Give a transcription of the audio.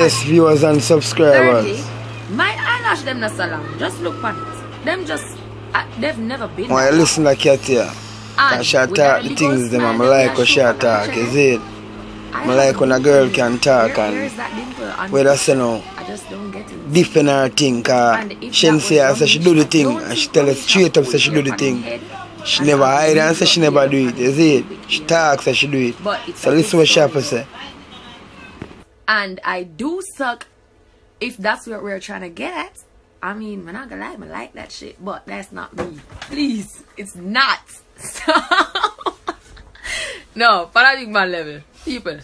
Yes, viewers and subscribers. Thirdly, my eyelash them not so long. Just look at it. Them just uh, they've never been. Why listen to Kat here? And And she talk the things them I them like that when she talk, is it? I I like when a girl can talk Where- and where's that dimple? And where that's you know I just don't get it. different her thing cause she that didn't say was say she do the thing and she tell rubbish straight up and say she do the thing. She never hide and say she never do it, is it, and is it? big She talks talk say she do it. But it's So listen what she have to say. And I do suck if that's what we're trying to get at. I mean, we're not gonna lie, I like that shit, but that's not me. Please, it's not. no, paradigm my level. People.